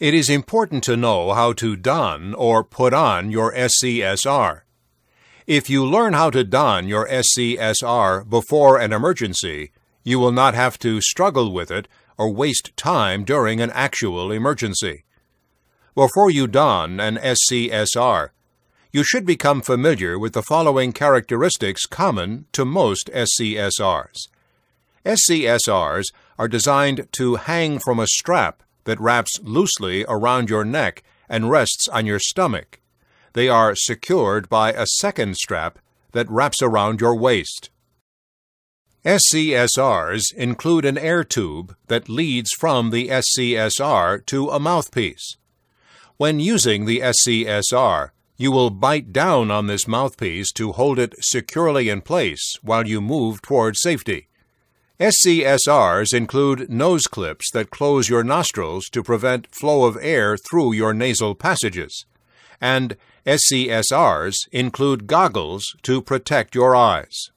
It is important to know how to don or put on your SCSR. If you learn how to don your SCSR before an emergency, you will not have to struggle with it or waste time during an actual emergency. Before you don an SCSR, you should become familiar with the following characteristics common to most SCSRs. SCSRs are designed to hang from a strap that wraps loosely around your neck and rests on your stomach. They are secured by a second strap that wraps around your waist. SCSRs include an air tube that leads from the SCSR to a mouthpiece. When using the SCSR, you will bite down on this mouthpiece to hold it securely in place while you move toward safety. SCSRs include nose clips that close your nostrils to prevent flow of air through your nasal passages. And SCSRs include goggles to protect your eyes.